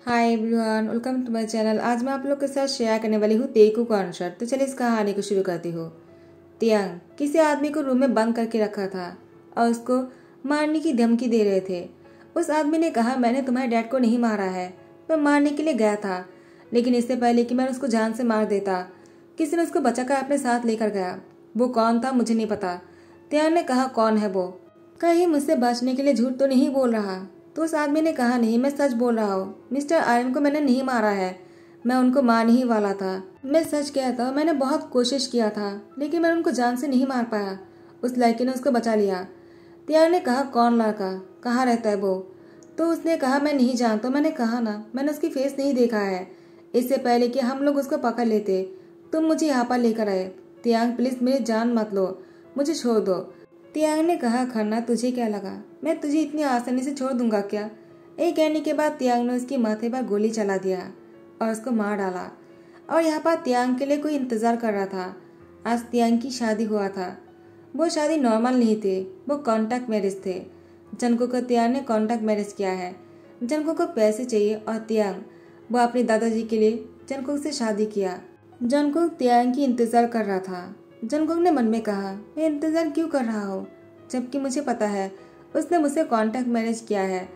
Hi everyone welcome to my channel आज मैं आप लोग के साथ शेयर करने वाली हूँ तेकू कॉन्सर्ट तो चलिए इस कहानी को शुरू करती हूँ। तियांग, किसी आदमी को रूम में बंद करके रखा था और उसको मारने की धमकी दे रहे थे। उस आदमी ने कहा, मैंने तुम्हारे डैड को नहीं मारा है। मैं मारने के लिए गया था, लेकिन इससे पहले कि मैं उसको जान से मार देता, किसी ने उसको बचाकर अपने साथ लेकर गया। वो कौन था, मुझे नहीं पता। त्यान ने कहा, कौन है वो? कहीं मुझसे बचने के लिए झूठ तो नहीं बोल रहा। तो उस आदमी ने कहा, नहीं, मैं सच बोल रहा हूँ। मिस्टर आर्यन को मैंने नहीं मारा है। मैं उनको मार ही वाला था। मैं सच कहता मैंने बहुत कोशिश किया था, लेकिन मैं उनको जान से नहीं मार पाया। उस लड़के ने उसको बचा लिया। त्यार ने कहा, कौन लड़का? कहाँ रहता है वो? तो उसने कहा, मैं नहीं जानता। मैंने कहा ना, मैंने उसकी फेस नहीं देखा है। इससे पहले कि हम लोग उसको पकड़ लेते, तुम मुझे यहाँ पर लेकर आए। त्यांग प्लीज़ मेरी जान मत लो। मुझे छोड़ दो। त्यांग ने कहा, खन्ना, तुझे क्या लगा? मैं तुझे इतनी आसानी से छोड़ दूँगा क्या? एक कहने के बाद त्यांग ने उसके माथे पर गोली चला दिया और उसको मार डाला। और यहाँ पर त्यांग के लिए कोई इंतज़ार कर रहा था। आज त्यांग की शादी हुआ था। वो शादी नॉर्मल नहीं थी, वो कॉन्टैक्ट मैरिज थे। जनको को त्यांग ने कॉन्टैक्ट मैरिज किया है। जनको को पैसे चाहिए और त्यांग, वो अपने दादाजी के लिए जनकुक से शादी किया। जनकुक त्यांग की इंतज़ार कर रहा था। जनकुक ने मन में कहा मैं इंतज़ार क्यों कर रहा हूँ? जबकि मुझे पता है, उसने मुझसे कांटेक्ट मैनेज किया है।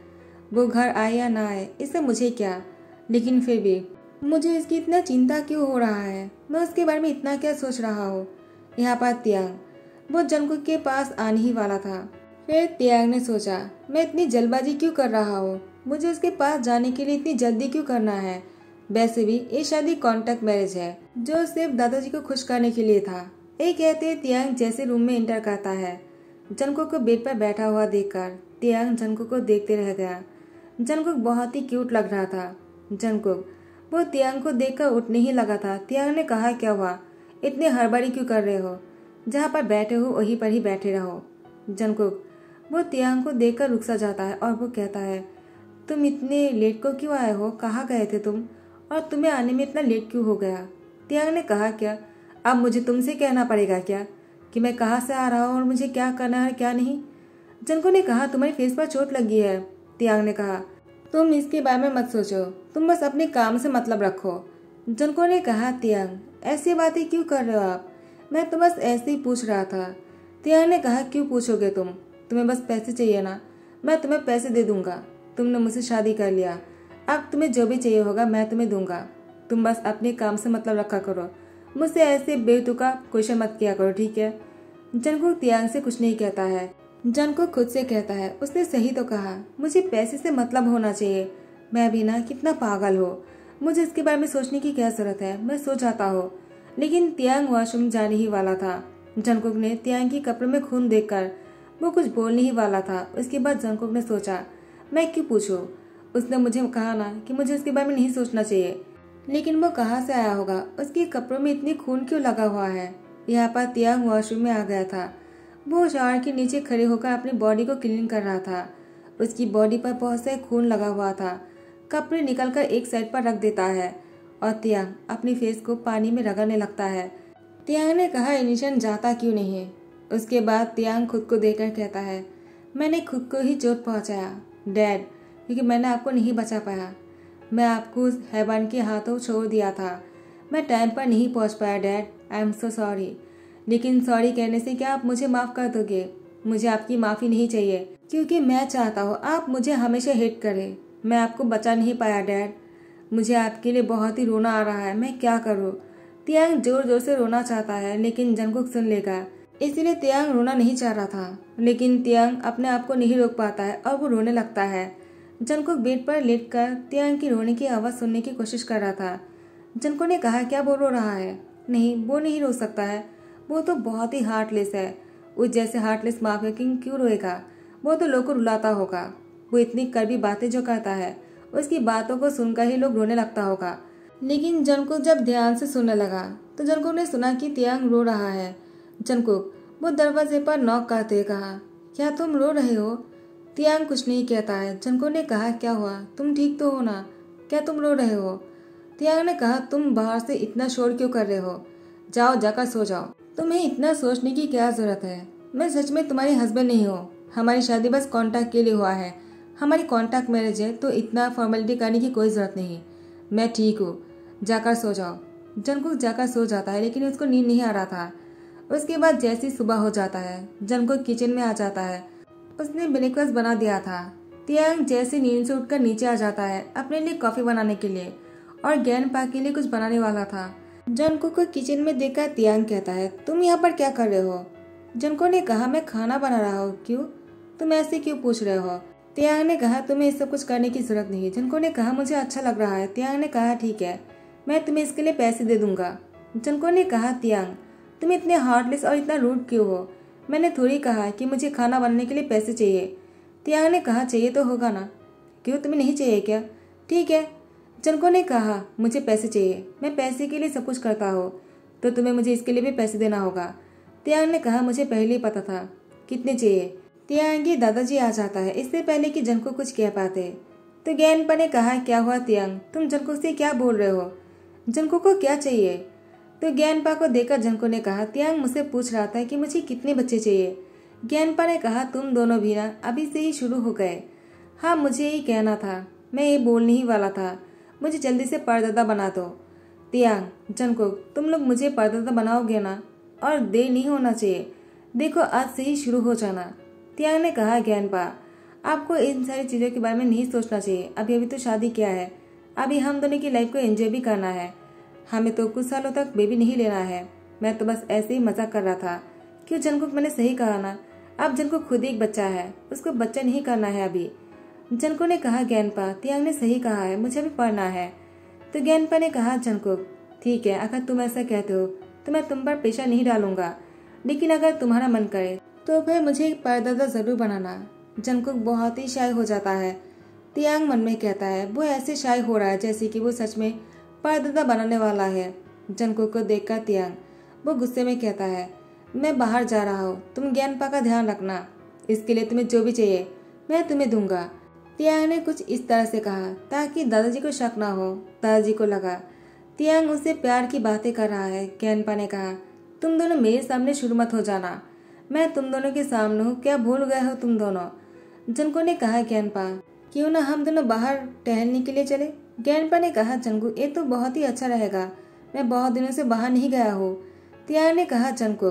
वो घर आए या ना आए, इससे मुझे क्या? लेकिन फिर भी, मुझे इसकी इतना चिंता क्यों हो रहा है? मैं उसके बारे में इतना क्या सोच रहा हूँ? यहाँ पर त्यांग। वो जनकुक के पास आने ही वाला था। फिर त्यांग ने सोचा, मैं इतनी जल्दबाजी क्यों कर रहा हूँ? मुझे उसके पास जाने के लिए इतनी जल्दी क्यों करना है? वैसे भी, ये शादी कॉन्टेक्ट मैरिज है, जो सिर्फ़ दादाजी को खुश करने के लिए था। एक कहते तियांग जैसे रूम में इंटर करता है। जनकुक को बेड पर बैठा हुआ देखकर तियांग जनकुक को देखते रह गया। जनकुक बहुत ही क्यूट लग रहा था। जनकुक वो तियांग को देखकर उठने ही लगा था। तियांग ने कहा, क्या हुआ? इतने हड़बड़ी क्यों कर रहे हो? जहाँ पर बैठे हो, वहीं पर ही बैठे रहो। जनकुक वो तियांग को देखकर रुक सा जाता है और वो कहता है, तुम इतने लेट को क्यों आए हो? कहाँ गए थे तुम? और तुम्हें आने में इतना लेट क्यों हो गया? त्यांग ने कहा, क्या? अब मुझे तुमसे कहना पड़ेगा क्या कि मैं कहाँ से आ रहा हूँ और मुझे क्या करना है क्या नहीं? जनको ने कहा, तुम्हारी फेस पर चोट लगी है, त्यांग ने कहा। तुम इसके बारे में मत सोचो। तुम बस अपने काम से मतलब रखो। जनको ने कहा, त्यांग, ऐसी बातें क्यों कर रहे हो आप? मैं तो बस ऐसे ही पूछ रहा था। त्यांग ने कहा, क्यों पूछोगे तुम? तुम्हें बस पैसे चाहिए ना। मैं तुम्हें पैसे दे दूँगा। तुमने मुझसे शादी कर लिया। अब तुम्हें जो भी चाहिए होगा मैं तुम्हें दूँगा। तुम बस अपने काम से मतलब रखा करो। मुझसे ऐसे बेतुका क्वेश्चन मत किया करो, ठीक है? जनको त्यांग से कुछ नहीं कहता है। जन को खुद से कहता है, उसने सही तो कहा। मुझे पैसे से मतलब होना चाहिए। मैं भी ना कितना पागल हो। मुझे इसके बारे में सोचने की क्या ज़रूरत है? मैं सो जाता हूँ। लेकिन त्यांग वॉशरूम जाने ही वाला था। जनकुक ने त्यांग की कपड़े में खून देखकर वो कुछ बोलने ही वाला था। उसके बाद जनकुक ने सोचा, मैं क्यों पूछूँ? उसने मुझे कहा ना कि मुझे उसके बारे में नहीं सोचना चाहिए। लेकिन वो कहाँ से आया होगा? उसके कपड़ों में इतनी खून क्यों लगा हुआ है? यहाँ पर त्यांग वॉशरूम में आ गया था। वो शावर के नीचे खड़े होकर अपनी बॉडी को क्लीन कर रहा था। उसकी बॉडी पर बहुत से खून लगा हुआ था। कपड़े निकलकर एक साइड पर रख देता है और त्यांग अपनी फेस को पानी में रगड़ने लगता है। त्यांग ने कहा, इनिशन जाता क्यों नहीं? उसके बाद त्यांग खुद को देखकर कहता है, मैंने खुद को ही चोट पहुँचाया, डैड, क्योंकि मैंने आपको नहीं बचा पाया। मैं आपको हैवान के हाथों छोड़ दिया था। मैं टाइम पर नहीं पहुँच पाया, dad. I am so sorry. लेकिन सॉरी कहने से क्या आप मुझे माफ़ कर दोगे? मुझे आपकी माफ़ी नहीं चाहिए। क्योंकि मैं चाहता हूँ आप मुझे हमेशा हिट करें। मैं आपको बचा नहीं पाया, डैड। मुझे आपके लिए बहुत ही रोना आ रहा है। मैं क्या करूँ? तियांग ज़ोर ज़ोर से रोना चाहता है, लेकिन जनकुक सुन लेगा। इसलिए तियांग रोना नहीं चाह रहा था। लेकिन तियांग अपने आप को नहीं रोक पाता है और वो रोने लगता है। जनकुक बेड पर लेट कर तियांग की रोने की आवाज़ सुनने की कोशिश कर रहा था। जनको ने कहा, क्या वो रो रहा है? नहीं, वो नहीं रो सकता है। वो तो बहुत ही हार्टलेस है। उस जैसे हार्टलेस माफिया किंग क्यों रोएगा? वो तो लोग को रुलाता होगा। वो इतनी कड़वी बातें जो करता है, उसकी बातों को सुनकर ही लोग रोने लगता होगा। लेकिन जनकुक जब ध्यान से सुनने लगा तो जनको ने सुना कि त्यांग रो रहा है। जनकुक वो दरवाजे पर नॉक करते कहा, क्या तुम रो रहे हो? तियांग कुछ नहीं कहता है। जनको ने कहा, क्या हुआ? तुम ठीक तो हो ना? क्या तुम रो रहे हो? तियांग ने कहा, तुम बाहर से इतना शोर क्यों कर रहे हो? जाओ, जाकर सो जाओ। तुम्हें इतना सोचने की क्या ज़रूरत है? मैं सच में तुम्हारे हस्बैंड नहीं हूँ। हमारी शादी बस कॉन्टैक्ट के लिए हुआ है। हमारी कॉन्टैक्ट मैरिज है तो इतना फॉर्मेलिटी करने की कोई ज़रूरत नहीं। मैं ठीक हूँ। जाकर सो जाओ। जनकुक जाकर सो जाता है, लेकिन उसको नींद नहीं आ रहा था। उसके बाद जैसी सुबह हो जाता है जनकुक किचन में आ जाता है। उसने ब्रेकफास्ट बना दिया था। तियांग जैसे नींद से उठकर नीचे आ जाता है, अपने लिए कॉफ़ी बनाने के लिए। और गैन पा के लिए कुछ बनाने वाला था। जनको को किचन में देखकर तियांग कहता है, तुम यहाँ पर क्या कर रहे हो? जनको ने कहा, मैं खाना बना रहा हूँ, क्यों? तुम ऐसे क्यों पूछ रहे हो? तियांग ने कहा, तुम्हें सब कुछ करने की ज़रूरत नहीं जनको ने कहा, मुझे अच्छा लग रहा है। तियांग ने कहा, ठीक है, मैं तुम्हें इसके लिए पैसे दे दूँगा। जनको ने कहा, तियांग, तुम इतने हार्टलेस और इतना रूड क्यों हो? मैंने थोड़ी कहा कि मुझे खाना बनाने के लिए पैसे चाहिए। तियांग ने कहा, चाहिए तो होगा ना? क्यों? तुम्हें नहीं चाहिए क्या? ठीक है। जनको ने कहा, मुझे पैसे चाहिए। मैं पैसे के लिए सब कुछ करता हूँ तो तुम्हें मुझे इसके लिए भी पैसे देना होगा। तियांग ने कहा, मुझे पहले ही पता था कितने चाहिए। तियांग दादाजी आ जाता है, इससे पहले कि जनको कुछ कह पाते। तो ज्ञानपा ने कहा, क्या हुआ तियांग? तुम जनको से क्या बोल रहे हो? जनको को क्या चाहिए? तो ज्ञानपा को देखकर जनको ने कहा, त्यांग मुझसे पूछ रहा था कि मुझे कितने बच्चे चाहिए? ज्ञानपा ने कहा, तुम दोनों भी ना, अभी से ही शुरू हो गए। हाँ मुझे यही कहना था, मैं ये बोलने ही वाला था। मुझे जल्दी से परदादा बना दो। त्यांग जनको तुम लोग मुझे परदादा बनाओगे ना? और देर नहीं होना चाहिए। देखो, आज से ही शुरू हो जाना। त्यांग ने कहा, ज्ञानपा, आपको इन सारी चीज़ों के बारे में नहीं सोचना चाहिए। अभी अभी तो शादी क्या है? अभी हम दोनों की लाइफ को एंजॉय भी करना है। हमें तो कुछ सालों तक बेबी नहीं लेना है। मैं तो बस ऐसे ही मज़ाक कर रहा था। क्यों जनकुक मैंने सही कहा ना? अब जनको खुद ही एक बच्चा है। उसको बच्चा नहीं करना है अभी। जनको ने कहा ज्ञानपा तियांग ने सही कहा है। मुझे भी पढ़ना है। तो ज्ञानपा ने कहा जनकुक ठीक है, अगर तुम ऐसा कहते हो तो मैं तुम पर पेशा नहीं डालूँगा। लेकिन अगर तुम्हारा मन करे तो फिर मुझे एक परदादा ज़रूर बनाना। जनकुक बहुत ही शाय हो जाता है। तियांग मन में कहता है, वो ऐसे शाय हो रहा है जैसे कि वो सच में परदादा बनाने वाला है। जनकुक को देखकर तियांग वो गुस्से में कहता है, मैं बाहर जा रहा हूँ। तुम ज्ञानपा का ध्यान रखना। इसके लिए तुम्हें जो भी चाहिए, मैं तुम्हें दूँगा। तियांग ने कुछ इस तरह से कहा, ताकि दादाजी को शक ना हो। दादाजी को लगा तियांग उससे प्यार की बातें कर रहा है। ज्ञानपा ने कहा, तुम दोनों मेरे सामने शुरू मत हो जाना। मैं तुम दोनों के सामने हूँ। क्या भूल गए हो तुम दोनों? जनको ने कहा ज्ञानपा क्यों ना हम दोनों बाहर टहलने के लिए चले? ज्ञानपा ने कहा जंगू ये तो बहुत ही अच्छा रहेगा। मैं बहुत दिनों से बाहर नहीं गया हूँ। तियार ने कहा जंको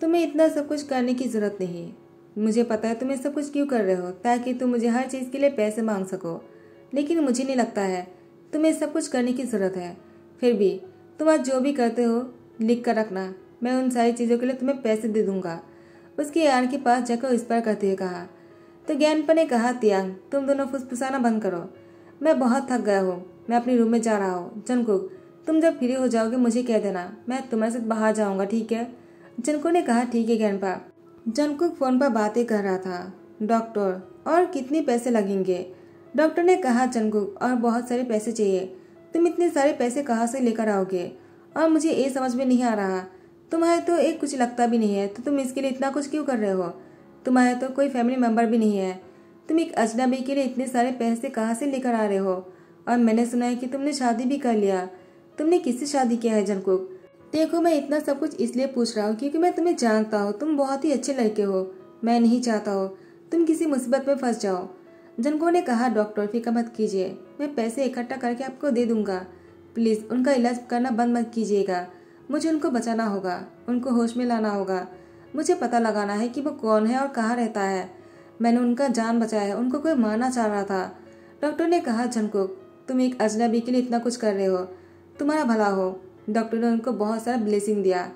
तुम्हें इतना सब कुछ करने की ज़रूरत नहीं। मुझे पता है तुम्हें सब कुछ क्यों कर रहे हो, ताकि तुम मुझे हर चीज़ के लिए पैसे मांग सको। लेकिन मुझे नहीं लगता है, तुम्हें सब कुछ करने की ज़रूरत है। फिर भी, तुम आज जो भी करते हो, लिख कर रखना। मैं उन सारी चीज़ों के लिए तुम्हें पैसे दे दूँगा। उसकी यार के पास जाकर इस पर करते हुए कहा। तो ज्ञानपा ने कहा, तियांग, तुम दोनों फुसफुसाना बंद करो। मैं बहुत थक गया हूँ। मैं अपने रूम में जा रहा हूँ। जनकुक, तुम जब फ्री हो जाओगे मुझे कह देना। मैं तुम्हारे साथ बाहर जाऊँगा, ठीक है? जनकू ने कहा, ठीक है ज्ञानपा जनकुक फ़ोन पर बातें कर रहा था। डॉक्टर, और कितने पैसे लगेंगे? डॉक्टर ने कहा, जनकुक, और बहुत सारे पैसे चाहिए। तुम इतने सारे पैसे कहाँ से लेकर आओगे? और मुझे ये समझ में नहीं आ रहा। तुम्हारे तो एक कुछ लगता भी नहीं है तो तुम इसके लिए इतना कुछ क्यों कर रहे हो? तुम्हारे तो कोई फैमिली मेंबर भी नहीं है। तुम एक अजनबी के लिए इतने सारे पैसे कहाँ से लेकर आ रहे हो? और मैंने सुना है कि तुमने शादी भी कर लिया। तुमने किससे शादी किया है, जनकुक? देखो, मैं इतना सब कुछ इसलिए पूछ रहा हूँ क्योंकि मैं तुम्हें जानता हूँ। तुम बहुत ही अच्छे लड़के हो। मैं नहीं चाहता हो तुम किसी मुसीबत में फंस जाओ। जनको ने कहा, डॉक्टर, फ़िक्र मत कीजिए। मैं पैसे इकट्ठा करके आपको दे दूँगा। प्लीज़, उनका इलाज करना बंद मत कीजिएगा। मुझे उनको बचाना होगा, उनको होश में लाना होगा। मुझे पता लगाना है कि वो कौन है और कहाँ रहता है। मैंने उनका जान बचाया, उनको कोई मारना चाह रहा था। डॉक्टर ने कहा झनकुक तुम एक अजनबी के लिए इतना कुछ कर रहे हो। तुम्हारा भला हो। डॉक्टर ने उनको बहुत सारा ब्लेसिंग दिया।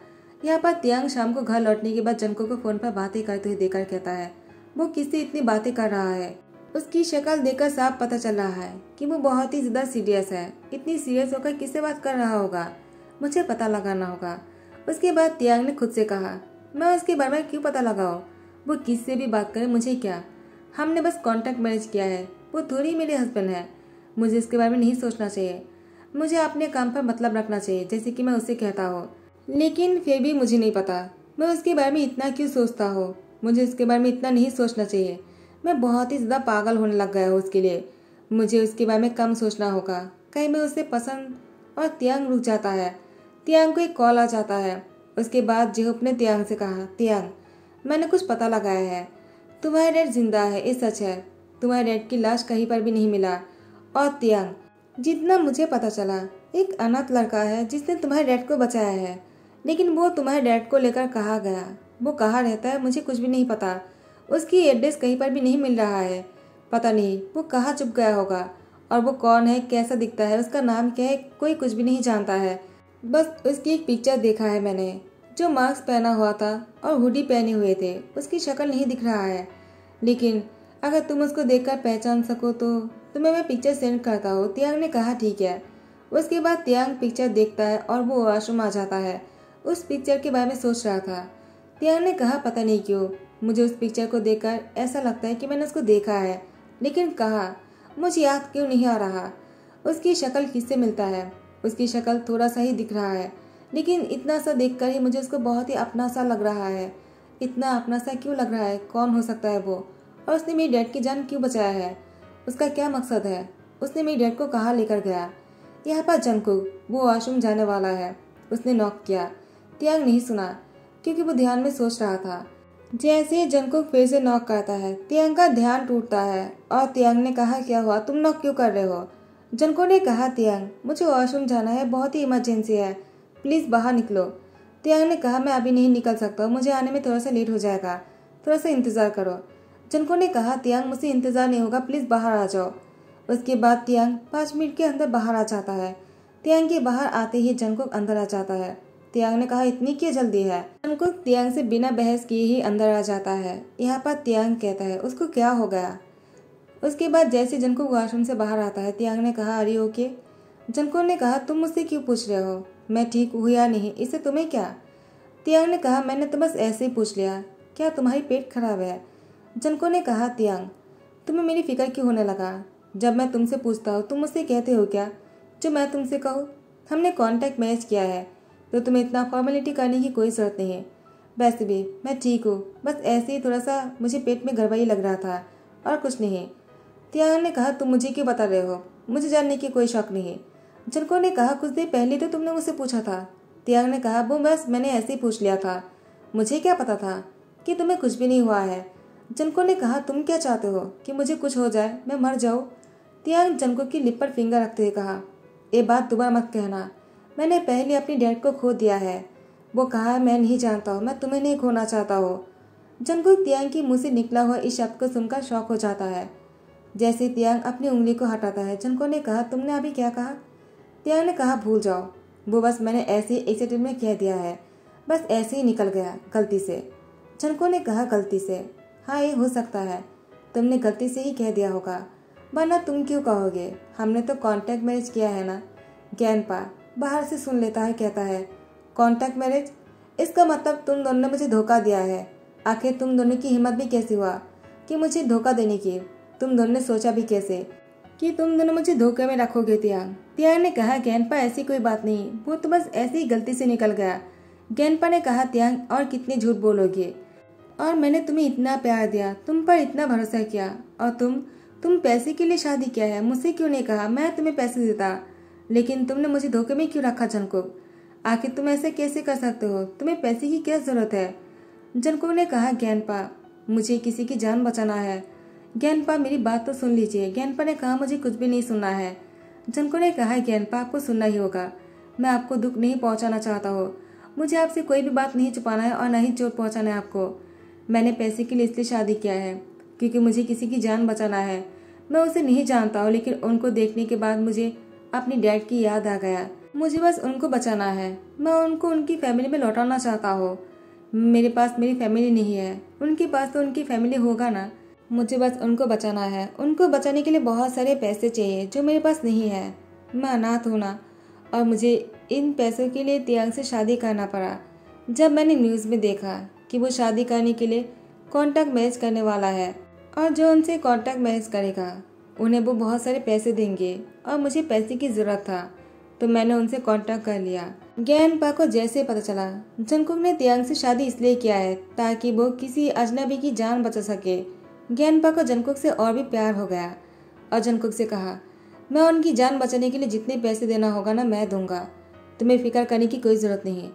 यहाँ पर तियांग शाम को घर लौटने के बाद जनको को फ़ोन पर बातें करते हुए देखकर कहता है, वो किससे इतनी बातें कर रहा है? उसकी शक्ल देखकर साफ़ पता चल रहा है कि वो बहुत ही ज़्यादा सीरियस है। इतनी सीरियस होकर किससे बात कर रहा होगा? मुझे पता लगाना होगा। उसके बाद तियांग ने खुद से कहा, मैं उसके बारे में क्यों पता लगाओ वो किससे भी बात करे, मुझे क्या? हमने बस कॉन्टैक्ट मैरिज किया है। वो थोड़ी मेरे हस्बैंड है। मुझे इसके बारे में नहीं सोचना चाहिए। मुझे अपने काम पर मतलब रखना चाहिए, जैसे कि मैं उसे कहता हूँ। लेकिन फिर भी मुझे नहीं पता। मैं उसके बारे में इतना क्यों सोचता हूँ? मुझे उसके बारे में इतना नहीं सोचना चाहिए। मैं बहुत ही ज़्यादा पागल होने लग गया हूँ उसके लिए। मुझे उसके बारे में कम सोचना होगा। कहीं मैं उसे पसंद और त्याग रुक जाता है। त्याग को एक कॉल आ जाता है। उसके बाद जेहुप ने तियांग से कहा, तियांग। मैंने कुछ पता लगाया है। तुम्हारा डैड ज़िंदा है, ये सच है। तुम्हारे डैड की लाश कहीं पर भी नहीं मिला। और तियांग, जितना मुझे पता चला, एक अनाथ लड़का है जिसने तुम्हारे डैड को बचाया है। लेकिन वो तुम्हारे डैड को लेकर कहा गया? वो कहाँ रहता है मुझे कुछ भी नहीं पता। उसकी एड्रेस कहीं पर भी नहीं मिल रहा है। पता नहीं, वो कहाँ चुप गया होगा। और वो कौन है, कैसा दिखता है, उसका नाम क्या है, कोई कुछ भी नहीं जानता है। बस उसकी एक पिक्चर देखा है मैंने। जो मास्क पहना हुआ था और हुडी पहने हुए थे, उसकी शक्ल नहीं दिख रहा है। लेकिन अगर तुम उसको देखकर पहचान सको तो तुम्हें मैं पिक्चर सेंड करता हूँ। त्यांग ने कहा, ठीक है। उसके बाद त्यांग पिक्चर देखता है और वो वॉशरूम आ जाता है। उस पिक्चर के बारे में सोच रहा था। त्यांग ने कहा, पता नहीं क्यों। मुझे उस पिक्चर को देखकर ऐसा लगता है कि मैंने उसको देखा है। लेकिन कहा, मुझे याद क्यों नहीं आ रहा? उसकी शक्ल किससे मिलता है? उसकी शक्ल थोड़ा सा ही दिख रहा है। लेकिन इतना सा देखकर ही मुझे उसको बहुत ही अपना सा लग रहा है। इतना अपना सा क्यों लग रहा है? कौन हो सकता है वो? और उसने मेरी डैड की जान क्यों बचाया है? उसका क्या मकसद है? उसने मेरी डैड को कहाँ लेकर गया? यहाँ पर जंकू, वो वॉशरूम जाने वाला है। उसने नॉक किया। त्याग नहीं सुना, क्योंकि वो ध्यान में सोच रहा था। जैसे ही जंकुक फिर से नॉक करता है तियांग का ध्यान टूटता है और तियांग ने कहा, क्या हुआ? तुम नॉक क्यों कर रहे हो? जनको ने कहा तियांग मुझे वॉशरूम जाना है, बहुत ही इमरजेंसी है। प्लीज़ बाहर निकलो। तियांग ने कहा, मैं अभी नहीं निकल सकता मुझे आने में थोड़ा सा लेट हो जाएगा। थोड़ा सा इंतज़ार करो। जनको ने कहा, तियांग, मुझसे इंतज़ार नहीं होगा, प्लीज़ बाहर आ जाओ। उसके बाद तियांग पाँच मिनट के अंदर बाहर आ जाता है। तियांग के बाहर आते ही जनको अंदर आ जाता है। तियांग ने कहा, इतनी क्या जल्दी है? जनको तियांग से बिना बहस किए ही अंदर आ जाता है। यहाँ पर तियांग कहता है, उसको क्या हो गया? उसके बाद जैसे जनको वॉशरूम से बाहर आता है, तियांग ने कहा, अरे, ओके। जनकुक ने कहा, तुम मुझसे क्यों पूछ रहे हो? मैं ठीक हूँ या नहीं? इससे तुम्हें क्या? तियांग ने कहा, मैंने तो बस ऐसे ही पूछ लिया। क्या तुम्हारी पेट खराब है? जनको ने कहा, तियांग, तुम्हें मेरी फ़िक्र क्यों होने लगा? जब मैं तुमसे पूछता हूँ, तुम मुझसे कहते हो क्या? जो मैं तुमसे कहूँ, हमने कॉन्टैक्ट मैच किया है तो तुम्हें इतना फॉर्मेलिटी करने की कोई ज़रूरत नहीं है। वैसे भी, मैं ठीक हूँ, बस ऐसे ही थोड़ा सा मुझे पेट में गड़बड़ी लग रहा था, और कुछ नहीं। तियांग ने कहा, तुम मुझे क्यों बता रहे हो? मुझे जानने की कोई शौक नहीं जनको ने कहा, कुछ देर पहले तो तुमने मुझसे पूछा था। त्याग ने कहा, वो बस मैंने ऐसे ही पूछ लिया था। मुझे क्या पता था कि तुम्हें कुछ भी नहीं हुआ है? जनको ने कहा, तुम क्या चाहते हो कि मुझे कुछ हो जाए? मैं मर जाऊँ? त्याग जनको की लिप पर फिंगर रखते हुए कहा, ये बात दोबारा मत कहना। मैंने पहले अपनी डैड को खो दिया है। वो कहा, मैं नहीं जानता हूँ, मैं तुम्हें नहीं खोना चाहता हूँ। जनको तियांग की मुँह से निकला हुआ इस शब्द को सुनकर शौक हो जाता है। जैसे तियांग अपनी उंगली को हटाता है, जनको ने कहा, तुमने अभी क्या कहा? त्याग ने कहा, भूल जाओ। वो बस मैंने ऐसे ही एक्सीडेंट में कह दिया है। बस ऐसे ही निकल गया, गलती से। झनको ने कहा, गलती से? हाँ ये हो सकता है। तुमने गलती से ही कह दिया होगा। वरना तुम क्यों कहोगे? हमने तो कांटेक्ट मैरिज किया है ना? ज्ञान पा बाहर से सुन लेता है, कहता है कांटेक्ट मैरिज इसका मतलब तुम दोनों ने मुझे धोखा दिया है। आखिर तुम दोनों की हिम्मत भी कैसी हुआ कि मुझे धोखा देने की? तुम दोनों ने सोचा भी कैसे? कि तुम दोनों मुझे धोखे में रखोगे त्याग त्याग ने कहा ज्ञानपा ऐसी कोई बात नहीं। वो तो बस ऐसी ही गलती से निकल गया। ज्ञानपा ने कहा त्याग और कितने झूठ बोलोगे? और मैंने तुम्हें इतना प्यार दिया, तुम पर इतना भरोसा किया। और तुम तुम पैसे के लिए शादी किया है, मुझसे क्यों नहीं कहा? मैं तुम्हें पैसे देता। लेकिन तुमने मुझे धोखे में क्यों रखा, जनको? आखिर तुम ऐसे कैसे कर सकते हो? तुम्हें पैसे की क्या ज़रूरत है? जनको ने कहा ज्ञानपा मुझे किसी की जान बचाना है। ज्ञानपा मेरी बात तो सुन लीजिए। ज्ञानपा ने कहा, मुझे कुछ भी नहीं सुनना है। जनको ने कहा ज्ञानपा आपको सुनना ही होगा। मैं आपको दुख नहीं पहुंचाना चाहता हूँ। मुझे आपसे कोई भी बात नहीं छुपाना है और न ही चोट पहुंचाना है आपको। मैंने पैसे के लिए इसलिए शादी किया है, क्योंकि मुझे किसी की जान बचाना है। मैं उसे नहीं जानता हूँ, लेकिन उनको देखने के बाद मुझे अपनी डैड की याद आ गया। मुझे बस उनको बचाना है। मैं उनको, उनकी फैमिली में लौटाना चाहता हूँ। मेरे पास मेरी फैमिली नहीं है। उनके पास तो उनकी फैमिली होगा ना। मुझे बस उनको बचाना है। उनको बचाने के लिए बहुत सारे पैसे चाहिए, जो मेरे पास नहीं है। मैं अनाथ हूँ ना। और मुझे इन पैसों के लिए तियांग से शादी करना पड़ा। जब मैंने न्यूज़ में देखा कि वो शादी करने के लिए कॉन्टैक्ट मैरिज करने वाला है और जो उनसे कॉन्टैक्ट मैरिज करेगा, उन्हें वो बहुत सारे पैसे देंगे और मुझे पैसे की ज़रूरत था तो मैंने उनसे कांटेक्ट कर लिया। ज्ञान पा को जैसे पता चला जंकुक ने तियांग से शादी इसलिए किया है ताकि वो किसी अजनबी की जान बचा सके। ज्ञानपा को जनकुक से और भी प्यार हो गया। और जनकुक से कहा, मैं उनकी जान बचाने के लिए जितने पैसे देना होगा ना मैं दूँगा। तुम्हें फ़िक्र करने की कोई ज़रूरत नहीं।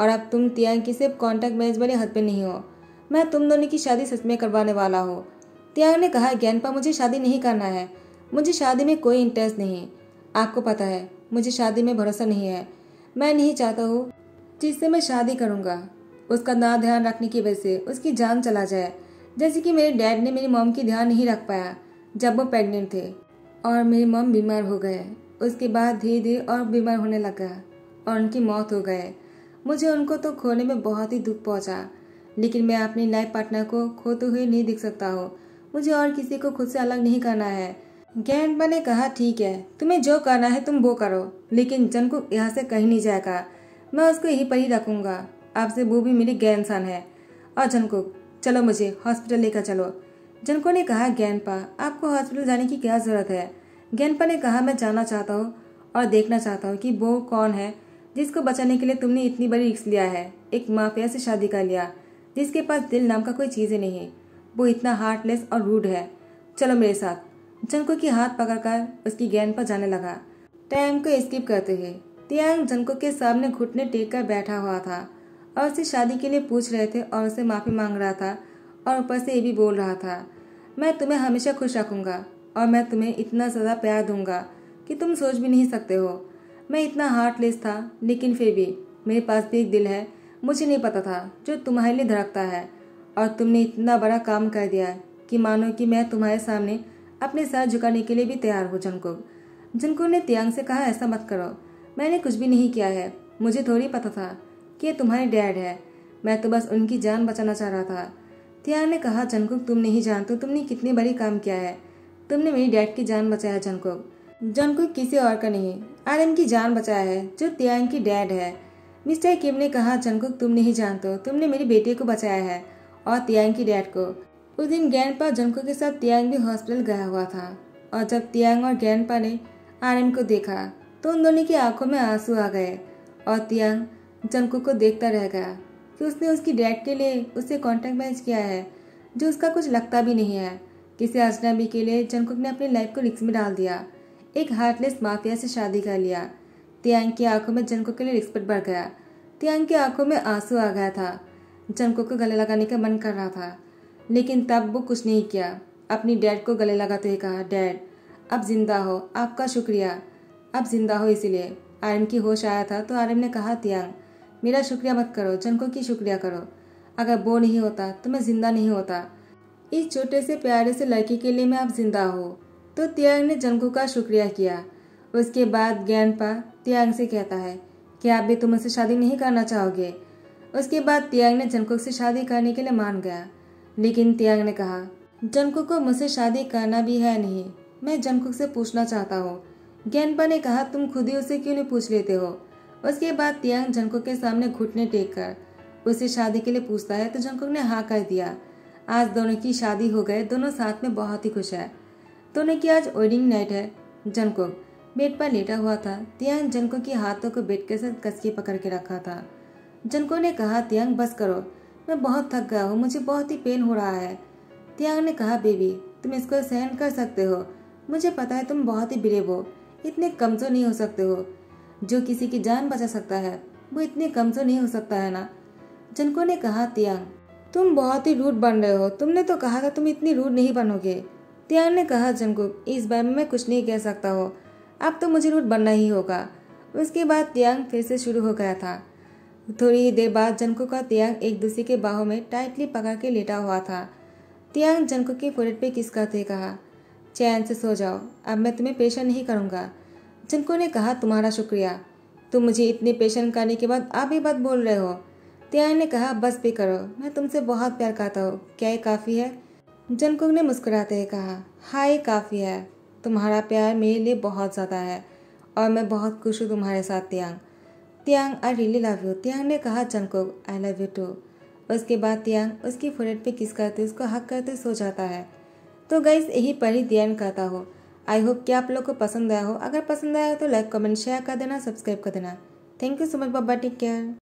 और अब तुम तियांग की सिर्फ़ कॉन्टैक्ट मैरिज वाले हद पे नहीं हो। मैं तुम दोनों की शादी सच में करवाने वाला हूँ। त्याग ने कहा, ज्ञानपा, मुझे शादी नहीं करना है। मुझे शादी में कोई इंटरेस्ट नहीं। आपको पता है, मुझे शादी में भरोसा नहीं है। मैं नहीं चाहता हूँ जिससे मैं शादी करूँगा। उसका ना ध्यान रखने की वजह से उसकी जान चला जाए। जैसे कि मेरे डैड ने मेरी मॉम की ध्यान नहीं रख पाया जब वो प्रेग्नेंट थे और मेरी मॉम बीमार हो गए। उसके बाद धीरे धीरे और बीमार होने लगा और उनकी मौत हो गए। मुझे उनको तो खोने में बहुत ही दुख पहुँचा, लेकिन मैं अपनी लाइफ पार्टनर को खोते हुए नहीं दिख सकता हूँ। मुझे और किसी को खुद से अलग नहीं करना है। ज्ञानपा ने कहा, ठीक है, तुम्हें जो करना है तुम वो करो, लेकिन जन को यहाँ से कहीं नहीं जाएगा। मैं उसको यहीं पर ही रखूँगा। आपसे वो भी मेरी ज्ञानसान है और जनको चलो मुझे हॉस्पिटल लेकर चलो। जनको ने कहा ज्ञानपा आपको हॉस्पिटल जाने की क्या ज़रूरत है? ज्ञानपा ने कहा, मैं जाना चाहता हूँ और देखना चाहता हूँ कि वो कौन है जिसको बचाने के लिए तुमने इतनी बड़ी रिक्स लिया है। एक माफिया से शादी कर लिया, जिसके पास दिल नाम का कोई चीज़ ही। नहीं वो इतना हार्टलेस और रूड है। चलो मेरे साथ। जनको की हाथ पकड़कर उसकी गैन पर जाने लगा। टैंग को स्किप करते हुए, तियांग जनको के सामने घुटने टेक कर बैठा हुआ था। और उसे शादी के लिए पूछ रहे थे और उसे माफ़ी मांग रहा था और ऊपर से ये भी बोल रहा था, मैं तुम्हें हमेशा खुश रखूँगा और मैं तुम्हें इतना ज़्यादा प्यार दूँगा कि तुम सोच भी नहीं सकते हो। मैं इतना हार्टलेस था, लेकिन फिर भी मेरे पास भी एक दिल है, मुझे नहीं पता था जो तुम्हारे लिए धड़कता है। और तुमने इतना बड़ा काम कर दिया कि मानो कि मैं तुम्हारे सामने अपने सर झुकाने के लिए भी तैयार हूँ, जनको जनको ने तियांग से कहा, ऐसा मत करो। मैंने कुछ भी नहीं किया है, मुझे थोड़ी पता था। कि ये तुम्हारे डैड है। मैं तो बस उनकी जान बचाना चाह रहा था। तियांग ने कहा, जनकुक, तुम नहीं जानते तुमने कितनी बड़ी काम किया है। तुमने मेरी डैड की जान बचाया, जनकुक। जनकुक किसी और का नहीं, आर्यन की जान बचाया है, जो तियांग की डैड है। मिस्टर किम ने कहा, जनकुक, तुम नहीं जानते तुमने मेरी बेटी को बचाया है और तियांग की डैड को। उस दिन ज्ञानपा जनकुक के साथ तियांग भी हॉस्पिटल गया हुआ था और जब तियांग और ज्ञानपा ने आर्यन को देखा तो उन दोनों की आँखों में आँसू आ गए और तियांग जनकुक को देखता रह गया कि उसने उसकी डैड के लिए उससे कॉन्टेक्ट मैच किया है, जो उसका कुछ लगता भी नहीं है। किसी अजनबी के लिए जनकुक ने अपनी लाइफ को रिक्स में डाल दिया। एक हार्टलेस माफिया से शादी कर लिया। तियांग की आँखों में जनकुक के लिए रिस्पेक्ट बढ़ गया। तियांग की आँखों में आँसू आ गया था। जनकुक को गले लगाने का मन कर रहा था। लेकिन तब वो कुछ नहीं किया। अपनी डैड को गले लगाते हुए कहा डैड अब ज़िंदा हो। आपका शुक्रिया। अब ज़िंदा हो इसीलिए। आर्यन की होश आया था तो आर्यन ने कहा, तियांग मेरा शुक्रिया मत करो, जनको की शुक्रिया करो। अगर वो नहीं होता तो मैं ज़िंदा नहीं होता। इस छोटे से प्यारे से लड़की के लिए मैं अब ज़िंदा हूँ। तो त्याग ने जनको का शुक्रिया किया। उसके बाद ज्ञानपा त्याग से कहता है कि आप भी तुम मुझसे शादी नहीं करना चाहोगे। उसके बाद त्याग ने जनकुक से शादी करने के लिए मान गया। लेकिन त्याग ने कहा जनकुक को मुझसे शादी करना भी है नहीं। मैं जनकुक से पूछना चाहता हूँ। ज्ञानपा ने कहा, तुम खुद ही उसे क्यों नहीं पूछ लेते हो? उसके बाद तियांग जंकुक के सामने घुटने टेक कर उसे शादी के लिए पूछता है तो जंकुक ने हाँ कर दिया। आज दोनों की शादी हो गए दोनों साथ में बहुत ही खुश है। दोनों की आज वेडिंग नाइट है जंकुक बेड पर लेटा हुआ था। तियांग जंकुक के हाथों को बेड के साथ कस के पकड़ के रखा था। जंको ने कहा, तियांग, बस करो। मैं बहुत थक गया हूँ, मुझे बहुत ही पेन हो रहा है। तियांग ने कहा, बेबी, तुम इसको सहन कर सकते हो। मुझे पता है तुम बहुत ही बिरेब हो। इतने कमज़ोर नहीं हो सकते हो। जो किसी की जान बचा सकता है, वो इतने कमज़ोर नहीं हो सकता है ना? जनको ने कहा, त्यांग, तुम बहुत ही रूड बन रहे हो। तुमने तो कहा था तुम इतनी रूड नहीं बनोगे। तियांग ने कहा, जनको, इस बार में मैं कुछ नहीं कह सकता हो। अब तो मुझे रूड बनना ही होगा। उसके बाद त्यांग फिर से शुरू हो गया था। थोड़ी ही देर बाद जनको का त्यांग एक दूसरे के बाहों में टाइटली पकड़ के लेटा हुआ था। त्यांग जनको के फोरेट पे किस करते कहा, चैन से सो जाओ। अब मैं तुम्हें पेशा नहीं करूँगा। जिनको ने कहा, तुम्हारा शुक्रिया। तुम मुझे इतने पेशेंट करने के बाद आप ही बात बोल रहे हो? त्यान ने कहा, बस भी करो। मैं तुमसे बहुत प्यार करता हूँ। क्या ये काफ़ी है? जनकुक ने मुस्कुराते हुए कहा हाँ ये काफ़ी है। तुम्हारा प्यार मेरे लिए बहुत ज़्यादा है और मैं बहुत खुश हूँ तुम्हारे साथ Taehyung Taehyung I really love you Taehyung ने कहा Jungkook I love you too उसके बाद त्यांग उसकी फुरेट पे किस करते, उसको हक करते सो जाता है। तो गई यही पर ही ध्यान करता हो। आई होप कि आप लोग को पसंद आया हो। अगर पसंद आया हो तो लाइक, कमेंट शेयर कर देना सब्सक्राइब कर देना। थैंक यू सो मच बाबा टेक केयर